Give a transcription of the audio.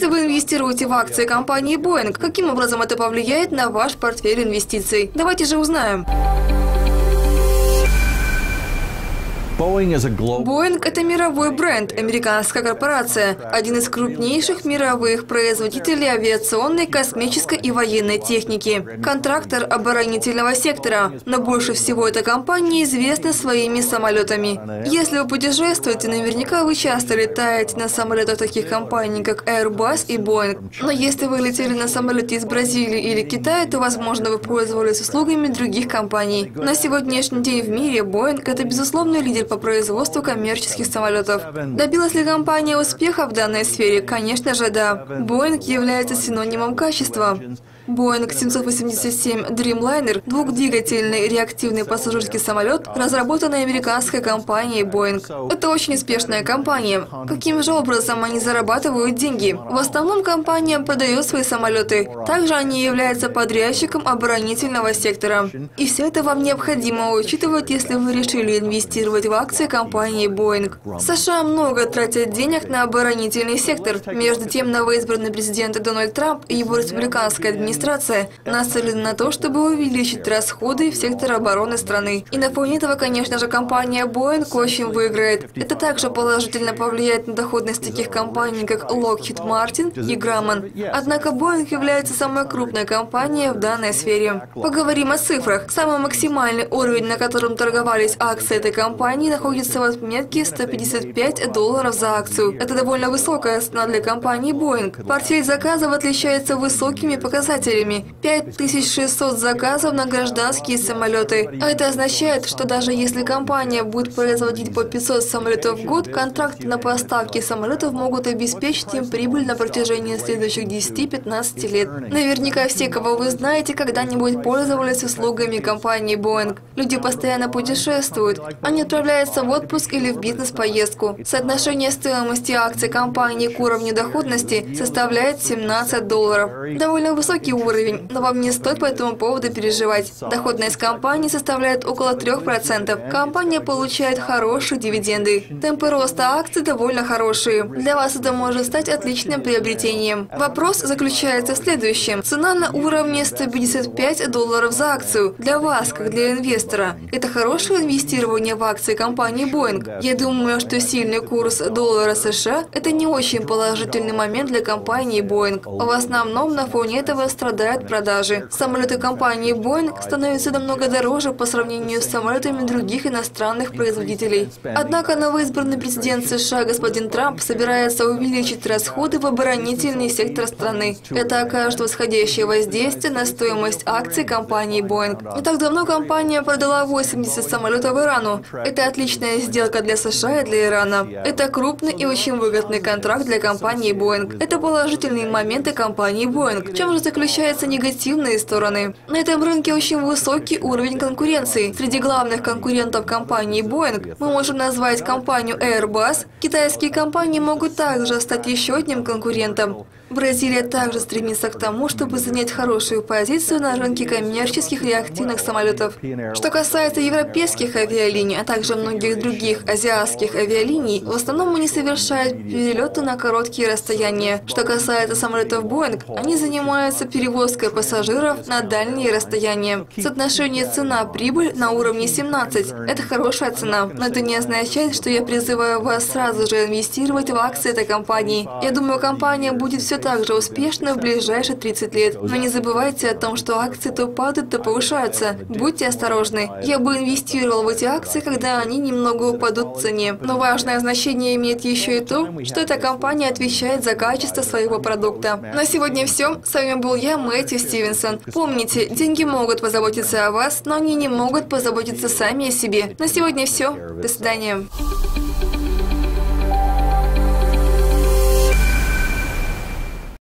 Если вы инвестируете в акции компании Boeing, каким образом это повлияет на ваш портфель инвестиций? Давайте же узнаем. Boeing – это мировой бренд, американская корпорация, один из крупнейших мировых производителей авиационной, космической и военной техники, контрактор оборонительного сектора. Но больше всего эта компания известна своими самолетами. Если вы путешествуете, наверняка вы часто летаете на самолетах таких компаний, как Airbus и Boeing. Но если вы летели на самолете из Бразилии или Китая, то, возможно, вы пользовались услугами других компаний. На сегодняшний день в мире Boeing – это безусловный лидер по производству коммерческих самолетов. Добилась ли компания успеха в данной сфере? Конечно же, да. Boeing является синонимом качества. Boeing 787 Dreamliner – двухдвигательный реактивный пассажирский самолет, разработанный американской компанией Boeing. Это очень успешная компания. Каким же образом они зарабатывают деньги? В основном компания продает свои самолеты. Также они являются подрядчиком оборонительного сектора. И все это вам необходимо учитывать, если вы решили инвестировать в акции компании Boeing. США много тратят денег на оборонительный сектор. Между тем, новоизбранный президент Дональд Трамп и его республиканская администрация администрация нацелена на то, чтобы увеличить расходы в сектор обороны страны. И на фоне этого, конечно же, компания Boeing очень выиграет. Это также положительно повлияет на доходность таких компаний, как Lockheed Martin и Grumman. Однако Boeing является самой крупной компанией в данной сфере. Поговорим о цифрах. Самый максимальный уровень, на котором торговались акции этой компании, находится в отметке 155 долларов за акцию. Это довольно высокая цена для компании Boeing. Портфель заказов отличается высокими показателями показателями. 5600 заказов на гражданские самолеты. Это означает, что даже если компания будет производить по 500 самолетов в год, контракты на поставки самолетов могут обеспечить им прибыль на протяжении следующих 10-15 лет. Наверняка все, кого вы знаете, когда-нибудь пользовались услугами компании Boeing. Люди постоянно путешествуют. Они отправляются в отпуск или в бизнес-поездку. Соотношение стоимости акций компании к уровню доходности составляет 17 долларов. Довольно высокий высокий уровень, но вам не стоит по этому поводу переживать. Доходность компании составляет около 3%. Компания получает хорошие дивиденды. Темпы роста акций довольно хорошие. Для вас это может стать отличным приобретением. Вопрос заключается в следующем. Цена на уровне 155 долларов за акцию. Для вас, как для инвестора, это хорошее инвестирование в акции компании Boeing. Я думаю, что сильный курс доллара США – это не очень положительный момент для компании Boeing. В основном на фоне этого страдают продажи. Самолеты компании Boeing становятся намного дороже по сравнению с самолетами других иностранных производителей. Однако новоизбранный президент США господин Трамп собирается увеличить расходы в оборонительный сектор страны. Это окажет восходящее воздействие на стоимость акций компании Boeing. Не так давно компания продала 80 самолетов Ирану. Это отличная сделка для США и для Ирана. Это крупный и очень выгодный контракт для компании Boeing. Это положительные моменты компании Boeing. Чем же заключается ощущаются негативные стороны. На этом рынке очень высокий уровень конкуренции. Среди главных конкурентов компании Boeing мы можем назвать компанию Airbus. Китайские компании могут также стать еще одним конкурентом. Бразилия также стремится к тому, чтобы занять хорошую позицию на рынке коммерческих реактивных самолетов. Что касается европейских авиалиний, а также многих других азиатских авиалиний, в основном они совершают перелеты на короткие расстояния. Что касается самолетов Boeing, они занимаются перевозкой пассажиров на дальние расстояния. Соотношение цена-прибыль на уровне 17 – это хорошая цена, но это не означает, что я призываю вас сразу же инвестировать в акции этой компании. Я думаю, компания будет все так же успешно в ближайшие 30 лет. Но не забывайте о том, что акции то падают, то повышаются. Будьте осторожны. Я бы инвестировал в эти акции, когда они немного упадут в цене. Но важное значение имеет еще и то, что эта компания отвечает за качество своего продукта. На сегодня все. С вами был я, Мэтью Стивенсон. Помните, деньги могут позаботиться о вас, но они не могут позаботиться сами о себе. На сегодня все. До свидания.